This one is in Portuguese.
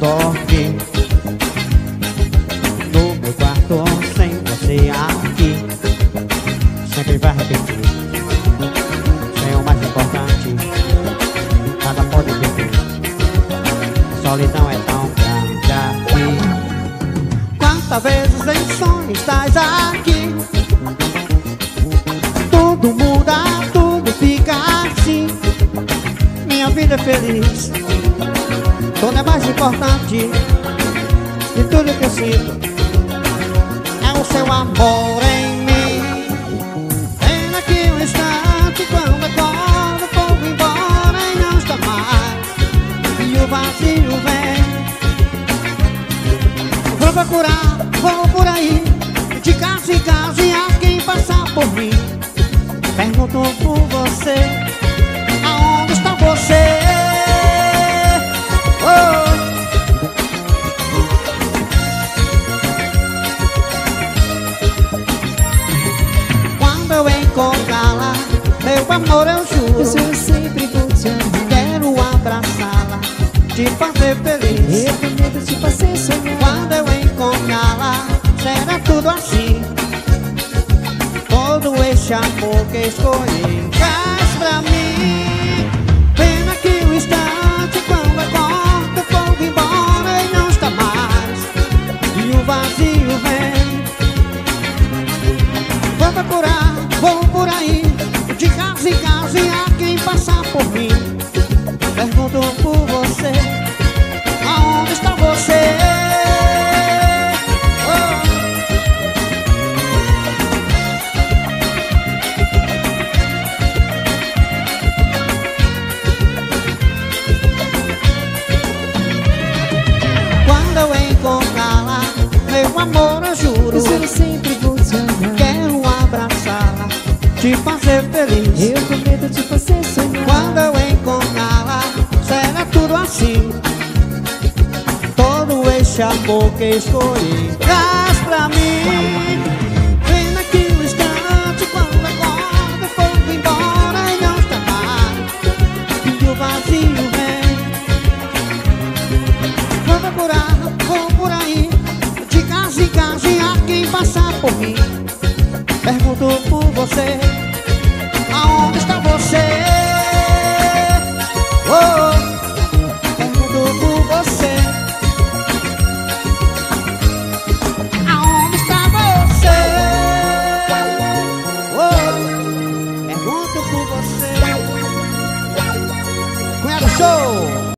dorme No meu quarto sem você aqui. Sempre vai repetir. Sem o mais importante. Nada pode perder solidão é tão grande aqui. Quantas vezes em sonhos estás aqui? Tudo muda, tudo fica assim. Minha vida é feliz. Tudo é mais importante De tudo que eu sinto É o seu amor em mim Pena que um instante quando acordo Vou embora e não está mais E o vazio vem Vou procurar, vou por aí De casa em casa e a quem passar por mim Pergunto por você Eu encontrá-la Meu amor eu juro eu sempre vou te amar. Quero abraçá-la Te fazer feliz. Eu prometo te fazer sonhar. Quando eu encontrá-la Será tudo assim. Todo esse amor que escolhi Traz pra mim Pena que o instante Quando acordo vou embora E não está mais. E o vazio vem. Vou procurar, amor, eu juro. Eu sempre vou te amar. Quero abraçá-la, te fazer feliz. Eu prometo te fazer sonhar. Quando eu encontrá-la, será tudo assim. Todo esse amor que escolhi Traz pra mim por mim Pergunto por você Aonde está você? Oh, pergunto por você. Aonde está você? Oh, pergunto por você. Cunhado Show!